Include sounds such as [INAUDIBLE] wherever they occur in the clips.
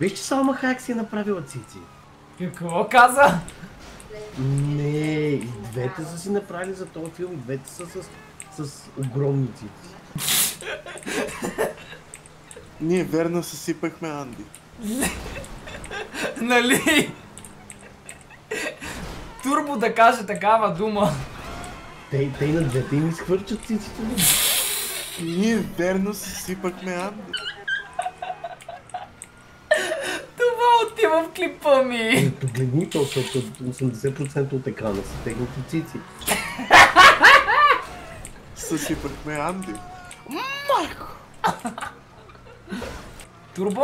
Виж, че Салма Хайек си е направила цици. Какво каза? Не, и двете са си направили за този филм, и двете са с, с огромни цици. Ние верно съсипахме Анди. Нали? Турбо да каже такава дума. Те, те и на двете им изхвърчат циците. Ние верно съсипахме Анди. Отива в клипа ми. Ами, Погледни то, защото 80% от екрана са техните цици. Съсипахме Анди. Турбо!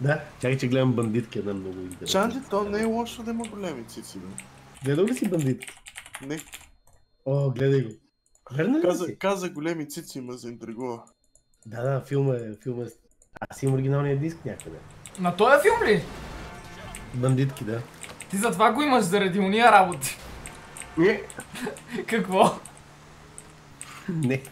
Да, чакай, че гледам бандитки една много интересна. Чанди, то не е лошо да има големи цици, бе. Гледал ли си бандитки? Не, О, гледай го. Верно ли каза, си? каза големи цици ме заинтригува. Да, да, филма е, филма е... Аз имам оригиналния диск някъде. На този филм ли? Бандитки, да. Ти затова го имаш заради уния работи. Не. [LAUGHS] Какво? Не.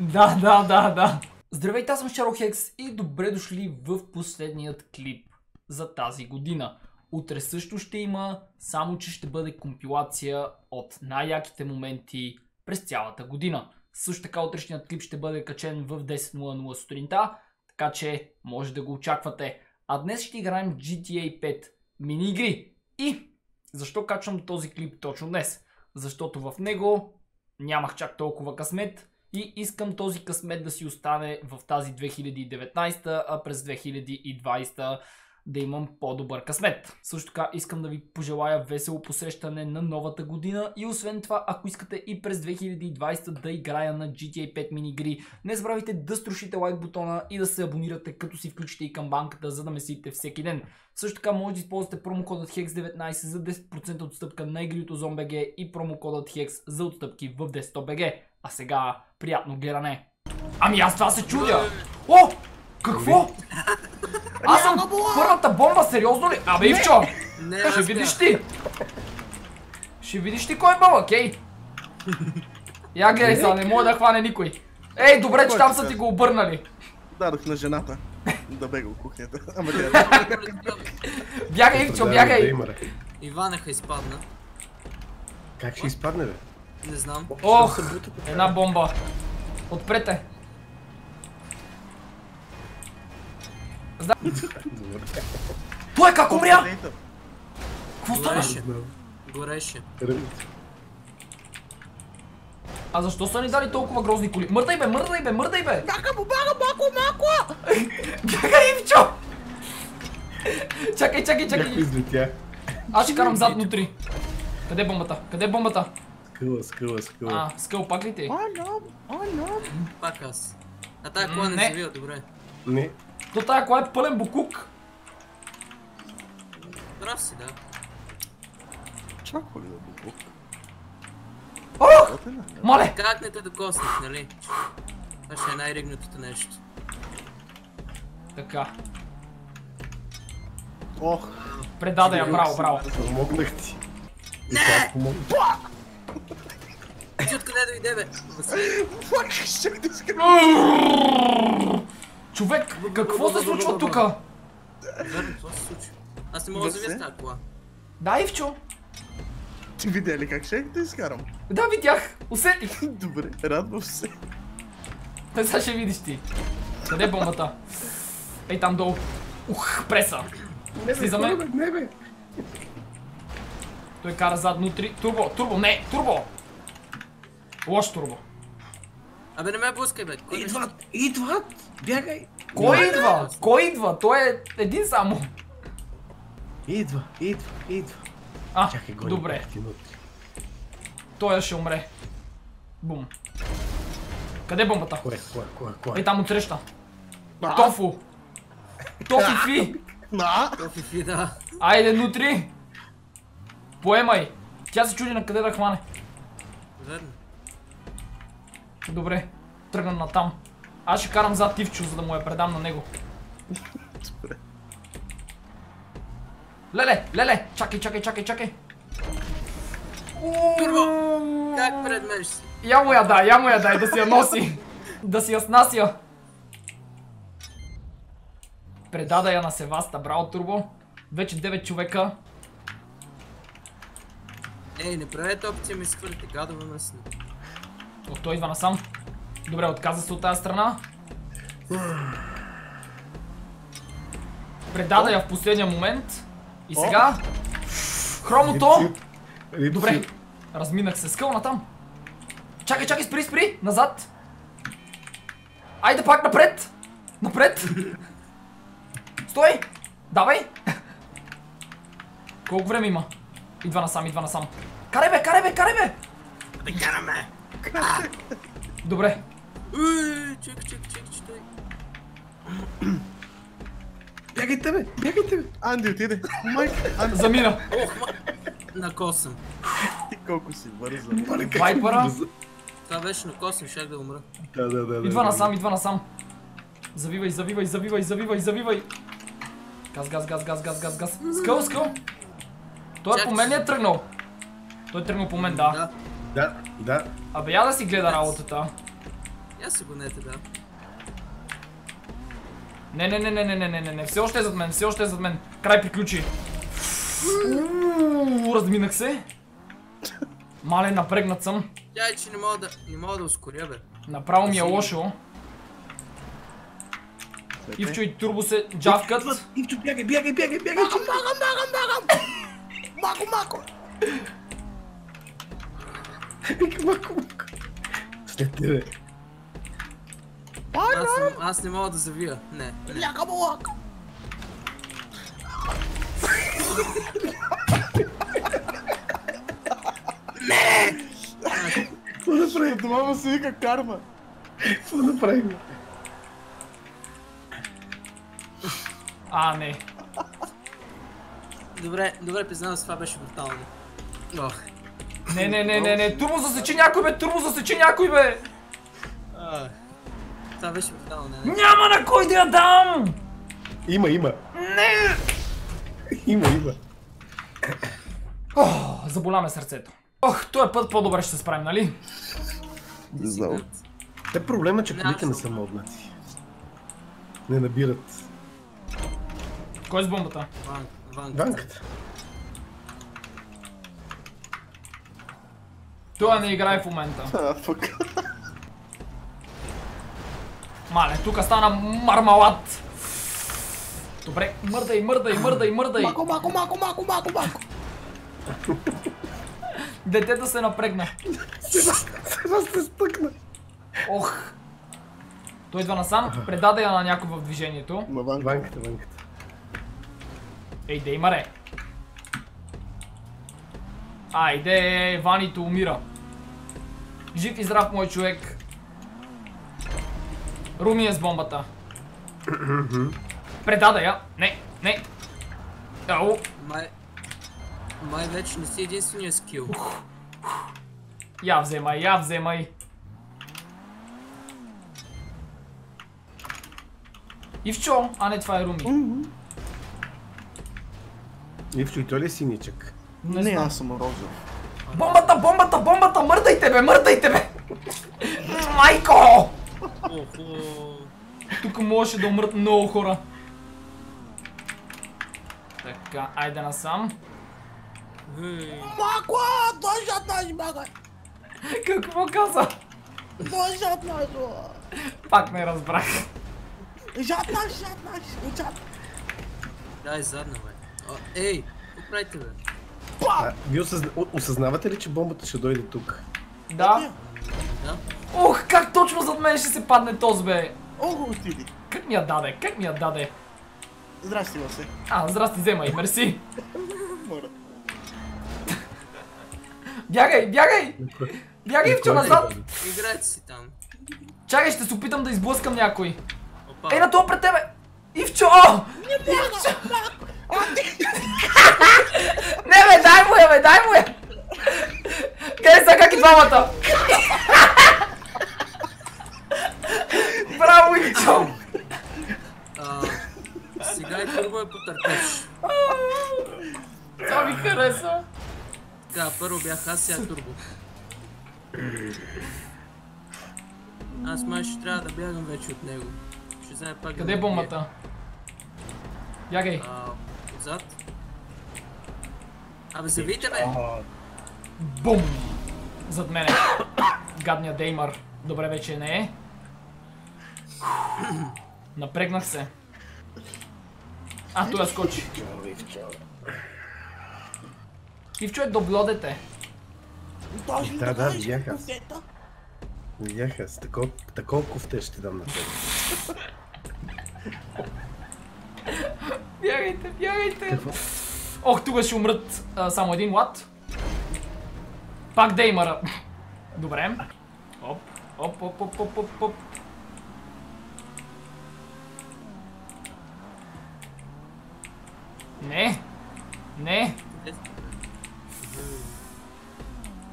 Да, да, да, да. Здравейте, аз съм Шаро Хекс и добре дошли в последният клип за тази година. Утре също ще има, само че ще бъде компилация от най-яките моменти през цялата година. Също така утрешният клип ще бъде качен в 10.00 сутринта, така че може да го очаквате. А днес ще играем GTA 5 мини игри. И защо качвам този клип точно днес? Защото в него нямах чак толкова късмет и искам този късмет да си остане в тази 2019, а през 2020 да имам по-добър късмет. Също така искам да ви пожелая весело посрещане на новата година и освен това, ако искате и през 2020 да играя на GTA 5 мини игри, не забравяйте да струшите лайк бутона и да се абонирате като си включите и камбанката, за да ме следите всеки ден. Също така може да използвате промокодът HEX19 за 10% отстъпка на игри от OzonBG и промокодът HEX за отстъпки в 10BG. А сега приятно гледане! Ами аз това се чудя! О! Какво? Аз съм първата бомба, сериозно ли? Абе, Ивчо! Не, Ще видиш ти! Ще видиш ти кой е бълък, ей! Я гледай сега, не може да хване никой. Ей, добре, че там са ти го обърнали. Дадох на жената да бега от кухнята. Ама тя [LAUGHS] Бягай, Ивчо, бягай! Иванеха изпадна. Как ще изпадне, бе? Не знам. Ох, една бомба. Отпрете. Той е как умря? Какво стана? Гореше. А защо са ни дали толкова грозни коли? Мърдай бе, мърдай бе, мърдай бе! Бяга му, бяга, мако, мако! Бягай, Ивчо! Чакай, чакай, Някой чакай! излетя. Аз ще карам зад внутри. Къде е бомбата? Къде е бомбата? Скъла, скъла, скъла. А, скъл пак ли ти? Пак аз. А тая кола Не. не се вива добре. Не. То тая кола е пълен букук. Си, да. Чаква ли да го Ох! Мале! Как не те докоснах, нали? Това ще е най-ригнатото нещо. Така, Ох, предаде я, браво, браво. Помогнах ти. Не! Ти откъде дойде, бе? Васил. ще да искам. Човек, какво се случва? Верно, какво се случи? Аз не мога да завия тази кола. Да, Ивчо. Ти видя ли как ще да изкарам? Да, видях. Усетих. [LAUGHS] Добре, радвам се. Те сега ще видиш ти. Къде е бомбата? Ей там долу. Ух, преса. Не, бе, Слизаме. Не, бе. Той кара зад внутри. Турбо, турбо, не, турбо. Лош турбо. Абе, не ме блъскай, бе. Идват, идват. Бягай. Кой идва? Кой идва? Той е един само. Идва, идва, идва. А, Чакай, гони добре. Той ще умре. Бум. Къде е бомбата? Кой, кой, кой, кой? Ей там отсреща. Тофу. Тофи фи. На! Фифи, да. Айде, нутри. Поемай. Тя се чуди на къде да хване. Добре. Тръгна на там. Аз ще карам зад Тивчо, за да му я предам на него. Добре. Леле, леле, чакай, чакай, чакай, чакай. Турбо! Как пред мен си? Я му я дай, я му я дай, да си я носи. Да си я снася. Предада я на Севаста. Браво, Турбо. Вече 9 човека. Ей, не правете опция ми схвърляте, гадове мръсни. О, той идва насам. Добре, отказа се от тази страна. Предада я в последния момент. И сега... Хромото! Добре, разминах се. Скъл натам. Чакай, чакай, спри, спри! Назад! Айде пак напред! Напред! Стой! Давай! Колко време има? Идва насам, идва насам. Карай бе, карай бе, карай бе! Да караме! Добре, Уй, чек, чек, чек, чек. Бягайте, бе! Бягайте, бе! Анди отиде! Майка! Анди, замина. На косъм. ти колко си бърза! Вайпъра. Това беше на косъм, щях да умра. Да, да, да. Идва да, насам, идва насам. Завивай, завивай, завивай, завивай, завивай. Газ, газ, газ, газ, газ, газ, газ. Скъл, скъл. Той е по мен ли е тръгнал? Той е тръгнал по мен. Да. Да, да. Абе, я да си гледа работата. Я се гонете, да. Не, не, не, не, не, не, не, не, не, все още е зад мен, все още е зад мен. Край приключи. Ууу, Разминах се. Мале, напрегнат съм. Тя е, че не мога да, не мога да ускоря, бе. Направо ми е лошо. Ивчо и Турбо се джавкат. Ивчо, бягай, бягай, бягай, бягай! Мако, мако, мако, мако! Мако, мако! Мако, мако. След тебе. Аз, не- аз не мога да завия. Не, не. Ляка му лак! Какво направи? Това му се вика карма! Какво направи? А, не. Добре, добре, признавам се, това беше брутално. Ох. Не, не, не, не, не. Турбо засечи някой, бе! Турбо засечи някой, бе! Ах. Това беше брутално, не, не. Няма на кой да я дам! Има, има. Не! Има, има. Ох, заболя ме сърцето. Ох, този път по-добре ще се справим, нали? Не знам. Те проблема, е, че Не, колите не са моднати. Не набират. Кой е с бомбата? Ван, ван. Ванката. Той не играе в момента. А, фък. [LAUGHS] Мале, тук стана мармалат. Добре, мърдай, мърдай, мърдай, мърдай. Мако, мако, мако, мако, мако, мако! Детето се напрегна. Сега се стъкна. Ох. Той идва насам, предаде я на някой в движението. Ванката, ванката. Ей, де има ре. Айде, Ванито умира. Жив и здрав, мой човек. Руми е с бомбата. Предаде я. Не, не. Ау. Май... Май вече не си единствения скил. Я вземай, я вземай. Ивчо, а не това е Руми. Ивчо и той ли е синичък? Не, Не, аз съм розов. Бомбата, бомбата, бомбата, мърдайте бе, мърдайте бе! Тук можеше да умрат много хора. Така, айде насам. Макла, дойш от нас, магай! Какво каза? Дойш от нас, Пак не разбрах. Жад нас, жад нас, жад. Дай задна, бе. Ей, какво правите, бе? Вие осъзнавате ли, че бомбата ще дойде тук? Да. Е, да? Ух, как точно зад мен ще се падне този бе? Ого, отиди! Как ми я даде? Как ми я даде? Здрасти, Васе. А, здрасти, вземай, мерси. Моля. Бягай, бягай! Бягай, вчо назад! Играйте си там. Чакай, ще се опитам да изблъскам някой. Опа. Ей, на това пред тебе! Ивчо! Ивчо! Не бе, дай му я бе, дай му я! Къде са как и двамата? Браво, Ивчо! А, сега и първо е потърпеш. Това ми хареса. Така, първо бях аз, сега турбо. Аз май ще трябва да бягам вече от него. Ще вземе пак Къде е ме бомбата? Бягай. Отзад. Абе, завийте! А, Бум! Зад мене. Гадния Деймър. Добре вече не е. Напрегнах се. А, той я скочи. Ивчо е доблодете. Даже Да, да, знаеш видях аз. сета? Видяха с такова, кофте ще дам на теб. Бягайте, бягайте. Какво? Ох, тук ще умрат а, само един лад. Пак Деймъра. Добре. Оп, оп, оп, оп, оп, оп, оп. Не. Не.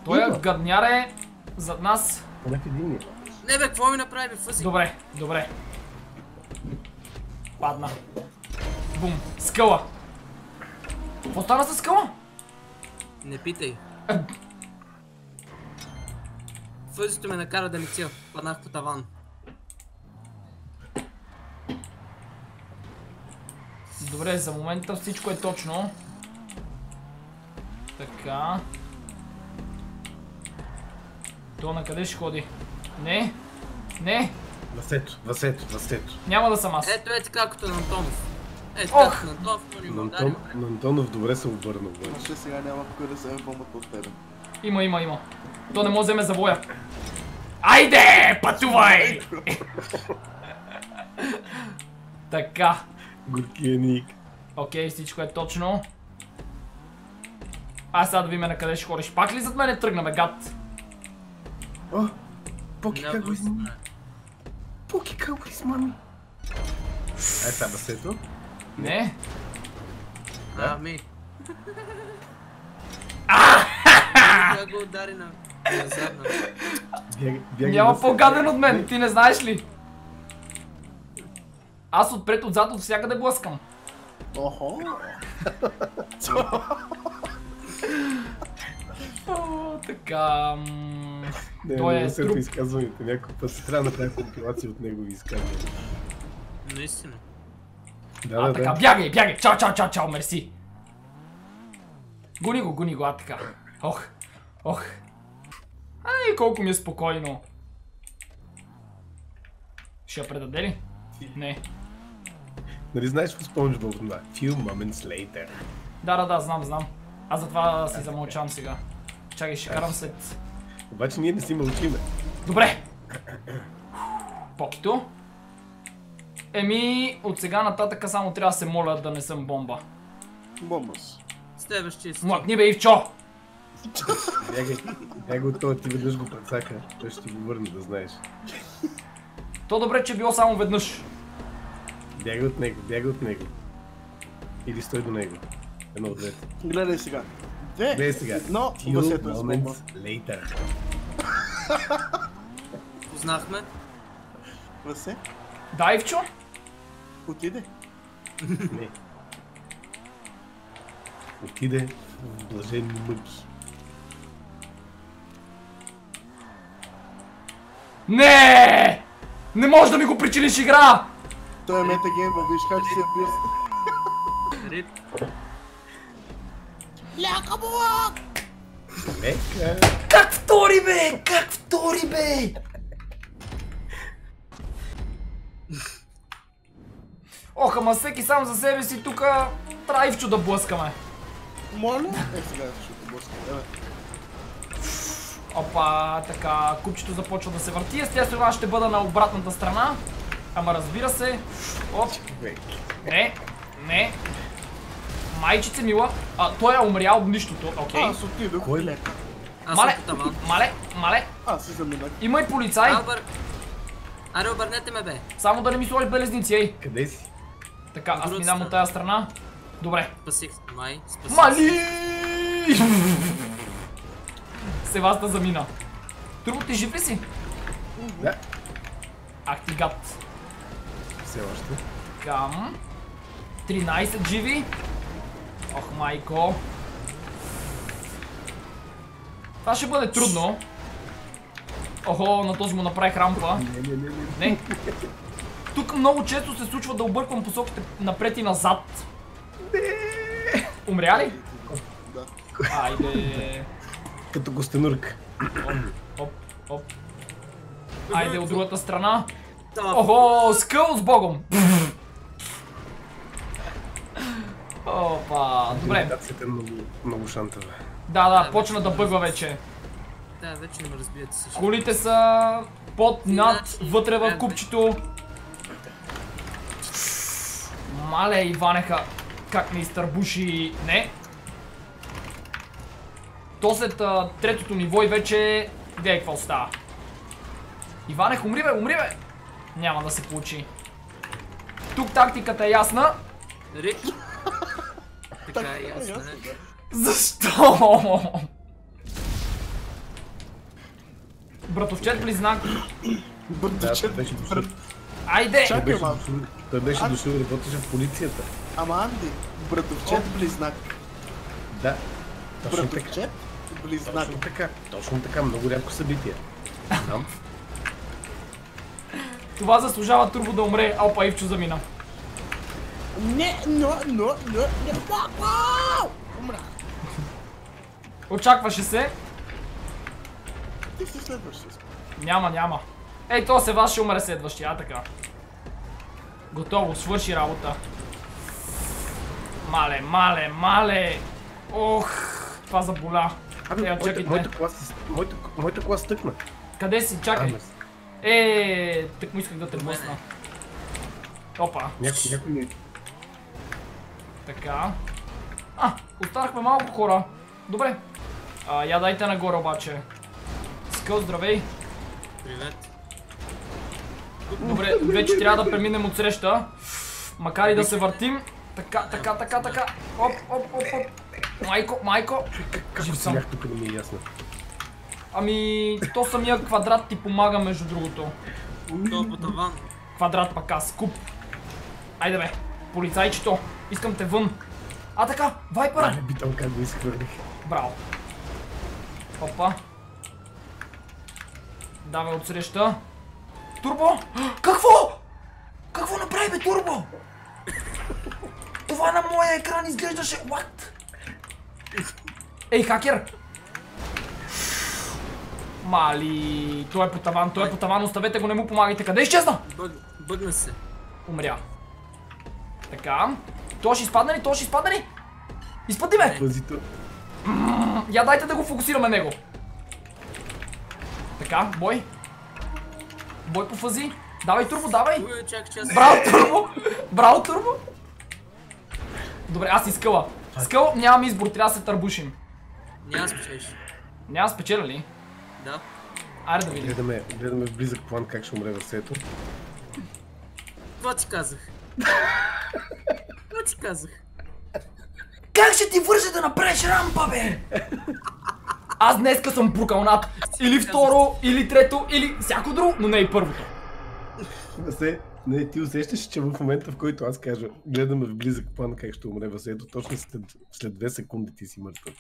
Той Идва. гадняр е зад нас. В е. Не бе, какво ми направи бе, фъси? Добре, добре. Падна. Бум. Скъла. Какво стана с скъла? Не питай. Фъзито ме накара да летя. Паднах по таван. Добре, за момента всичко е точно. Така. То на къде ще ходи? Не. Не. Васето, Васето, Васето. Няма да съм аз. Ето е така като на Антонов. Е така Ох! на Антонов, но ни добре се обърна обаче. Мъже сега няма кой да вземе бомбата от тебе. Има, има, има. То не може да вземе завоя. Айде, пътувай! така. Горкия ник. Окей, всичко е точно. Аз сега да видим на къде ще ходиш. Пак ли зад мене тръгна, бе, гад? О, Поки как го да измами. Поки как го измами. Ай сега Васето. Не. Ами. Как го удари на... Няма по-гаден от мен, ти не знаеш ли? Аз отпред, отзад, от всякъде блъскам. Охо! Така... Не, Той не, е труп. изказването. Някой път трябва да направя компилация от негови изказвания. Наистина. Да, А, да, така, да. бягай, бягай! Чао, чао, чао, чао, мерси! Гони го, гони го, а така. Ох, ох. Ай, колко ми е спокойно. Ще я предаде ли? Не. Нали знаеш в SpongeBob това? Few moments later. Да, да, да, знам, знам. Аз затова си замълчам сега. Чакай, ще карам след... Обаче ние не си мълчиме. Добре! Покито. Еми, от сега нататък само трябва да се моля да не съм бомба. Бомба си. С тебе ще си. Млъкни бе, Ивчо! Бягай, бягай от това, ти веднъж го прецака. Той ще ти го върне, да знаеш. То добре, че е било само веднъж. Бягай от него, бягай от него. Или стой до него. Едно от двете. Гледай сега. Две. Е сега. Но, Few Васето е с бомба. later. [LAUGHS] Познахме. Васе, Да, Ивчо? отиде. Не. Отиде в блаженни мъки. Не! Не може да ми го причиниш игра! Той е метагеймър, виж как си я бил. Рип. Лека! Как втори бе? Как втори бе? Ох, ама всеки сам за себе си тука трябва Ивчо да блъскаме. Моля? Е, сега ще те блъска. Давай. Опа, така, купчето започва да се върти. Естествено, аз ще бъда на обратната страна. Ама разбира се. Оп, не, не. Майчице мила. А, той е умрял от нищото, окей. Аз отидох. Кой лека? Мале, мале, мале. Аз си заминах. Има и полицай. Обър... Аре, обърнете ме бе. Само да не ми сложи белезници, ей. Къде си? Така, аз минавам от тази страна. Добре. Спасих се, май. Спасих се. Мали! Севаста замина. Турбо, ти жив ли си? Да, Ах ти гад. Все още. Кам. 13 живи. Ох, майко. Това ще бъде трудно. Охо, на този му направих рампа. Не, не, не, не. Не. Тук много често се случва да обърквам посоките напред и назад. Умря ли? Да. Айде. Като гостенурка. Оп, оп. Айде от другата страна. Охо, скъл с богом. Опа, добре. Гравитацията е много, много шантава. Да, да, почна да бъгва вече. да, вече не ме разбият всички. Колите са под, над, вътре в купчето. Мале, Иванеха, как не изтърбуши... Не. То след третото ниво и вече... Гледай какво става. Иванех, умри бе, умри бе! Няма да се получи. Тук тактиката е ясна. Рик. [LAUGHS] Така е ясно, не? Защо? Братовчет близнак. Да, той беше дошъл. Айде! Той Чакай беше малко. дошъл, той беше А- дошъл, работеше в полицията. Ама Анди, братовчет близнак. Да. Братовчет близнак. Точно така, точно така, много рядко събитие. Знам. Това заслужава Турбо да умре. Алпа Ивчо замина. Не, но, но, но, не. Умрах. Очакваше се. Ти си следващия. Няма, няма. Ей, то се вас ще умре следващия, а така. Готово, свърши работа. Мале, мале, мале. Ох, това заболя. Е, моята, моята, кола, си- моята, моята кола стъкна. Къде си? Чакай. Ама, Е, так му исках да те блъсна. Опа, някой, някой ми... така. А, останахме малко хора. Добре. А, я дайте нагоре обаче. Скъл, здравей. Привет. Добре, вече трябва да преминем от среща. Макар и да се въртим. Така, така, така, така. Оп, оп, оп, оп. Майко, майко. Как съм. тук не ми е ясно. Ами, то самия квадрат ти помага между другото. То по таван. Квадрат пък аз, куп. Айде бе, полицайчето. Искам те вън. А така, вайпъра. Не питам как го изхвърлих. Браво. Опа. Давай отсреща. Турбо! Какво? Какво направи бе Турбо? Това на моя екран изглеждаше... What? Ей, хакер! Мали, той е по таван, той е по таван, оставете го, не му помагайте. Къде изчезна? Бъг... Бъгна се. Умря. Така. То ще изпадне ли? То ще изпадне ли? Изпадни ме! Я дайте да го фокусираме него. Така, бой. Бой по фази. Давай турбо, давай. Браво, турбо. Браво, турбо. Добре, аз и скъла. Скъл, нямам избор, трябва да се търбушим. Няма спечелиш. Няма спечеля ли? Да. Айде да видим. Гледаме, гледаме в близък план как ще умре Васето. Това ти казах. Това ти казах. Как ще ти върже да направиш рампа, бе? Аз днеска съм прокалнат. Или второ, или трето, или всяко друго, но не и първото. Васе, не, ти усещаш, че в момента, в който аз кажа, гледаме в близък план как ще умре Васето, точно след, след две секунди ти си мъртъв.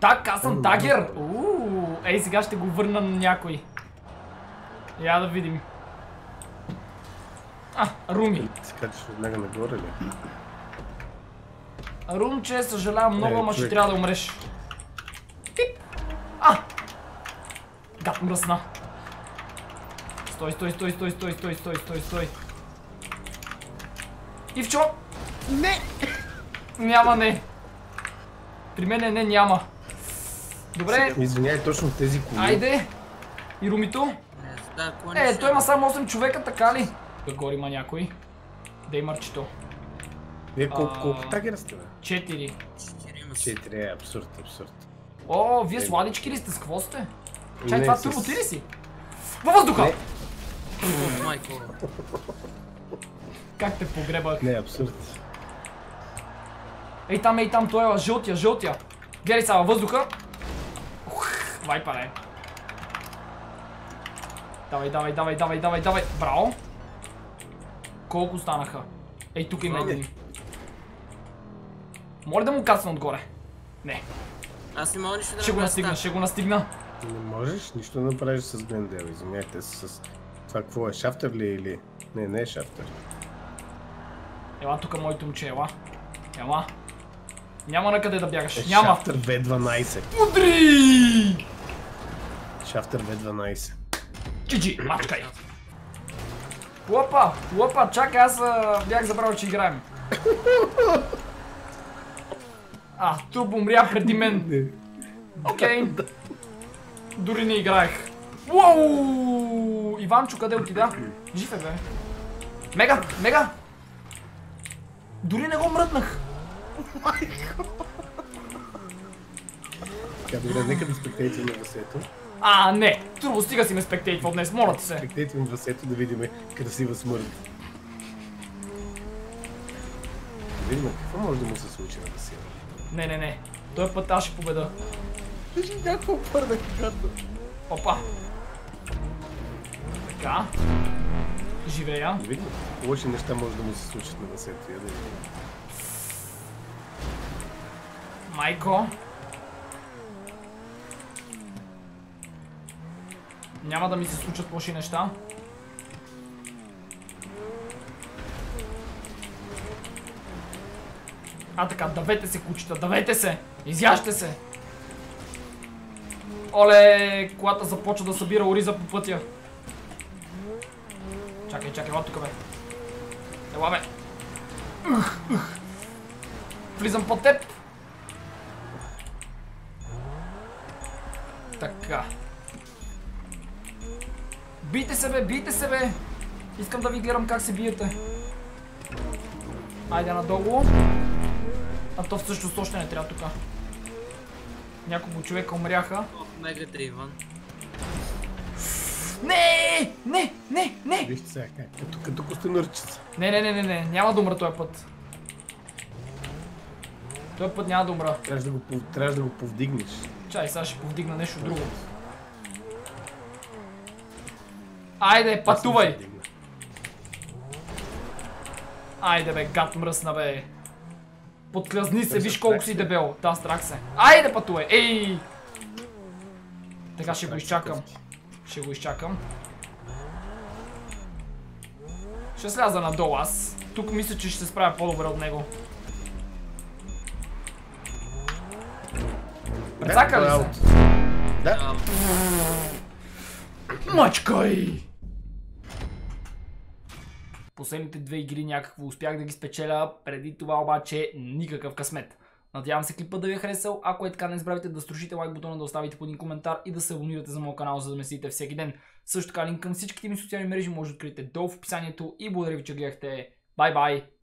Так, аз съм тагер. Ууу, ей сега ще го върна на някой. Я да видим. А, Руми. Ти си качиш веднага нагоре ли? Румче, съжалявам много, Е, ама ще трябва да умреш. Пип. А! Гад мръсна. Стой, стой, стой, стой, стой, стой, стой, стой, стой. Ивчо! Не! [LAUGHS] Няма не. При мен е не няма. Добре, Извиняй, точно тези коли. айде. И Румито? Не, да, Е, той има само 8 човека, така ли? Тук горе има някой. Дай марчето. Вие колко, колко тагера сте, бе? 4. Четирима са. Четири, е, абсурд, абсурд. О, вие сладички ли сте? С какво сте? Чай, Не, това с- турбо ти ли си? Във въздуха! Майко. Как те погребах? Не, абсурд. Ей там, ей там, той е жълтия, жълтия. Гледай сега въздуха. Ух, вайпа е. Давай, давай, давай, давай, давай, давай. Браво. Колко станаха? Ей, тук има един. Моля да му кацна отгоре. Не, Аз не мога нищо да ще го настигна, ще го настигна. Не можеш нищо да направиш с Глендейл, извиняйте, с... Това какво е? Шафтър ли е или? Не, не е шафтър. Ела тук, моето момче, ела. Ела. Няма на къде да Е, бягаш. Няма. Шафтър V12. Удри! Шафтър V12. Джиджи, мачкай. Лопа, лопа, чакай, аз а, бях забрал, че играем. А, туп умря преди мен. Окей. Дори не играех. Уау! Иванчо, къде отида? Жив е, бе. Мега, мега! Дори не го мръднах. Така, добре, нека да спектейтваме Васето. А, не. Турбо, стига си ме спектейтвал днес, моля ти се. Спектейтваме Васето да видим красива смърт. Да видим какво може да му се случи на Васето. Не, не, не. Той път аз ще победа. Виж някакво пърна гадно. Опа. Така. Живея. Да видим. Лоши неща може да му се случат на Васето. Я да видим. Майко. Няма да ми се случат лоши неща. А така, давете се, кучета, давете се! Изяжте се! Оле, колата започва да събира ориза по пътя. Чакай, чакай, ела тук бе. Ела бе. Влизам под теб. Така. Бийте се бе, бийте се бе! Искам да ви гледам как се биете. Айде надолу. А то всъщност още не трябва тук. Няколко човека умряха. Мегата Иван. Не! Не! Не! Не! Вижте сега. Като, като костенурчица. Не, не, не, не, не. Няма да умра този път. Този път няма да умра. Трябваше да го, трябваше да го повдигнеш. Чай, сега ще повдигна нещо друго. Айде, пътувай! Айде бе, гад мръсна бе. Подклязни се, виж колко си дебел. Да, страх се. Айде пътувай, ей! Така ще го изчакам. Ще го изчакам. Ще сляза надолу аз. Тук мисля, че ще се справя по-добре от него. Прецака ли се? Да, Мачкай! Последните две игри някакво успях да ги спечеля, преди това обаче никакъв късмет. Надявам се клипът да ви е харесал, ако е така не забравяйте да струшите лайк бутона, да оставите по един коментар и да се абонирате за моят канал, за да ме следите всеки ден. Също така линк към всичките ми социални мрежи може да откриете долу в описанието и благодаря ви, че гледахте. Бай бай!